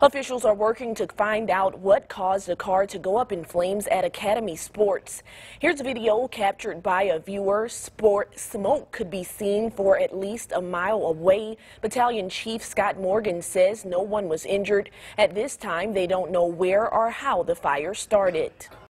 Officials are working to find out what caused the car to go up in flames at Academy Sports. Here's a video captured by a viewer. Sport smoke could be seen for at least a mile away. Battalion Chief Scott Morgan says no one was injured. At this time, they don't know where or how the fire started.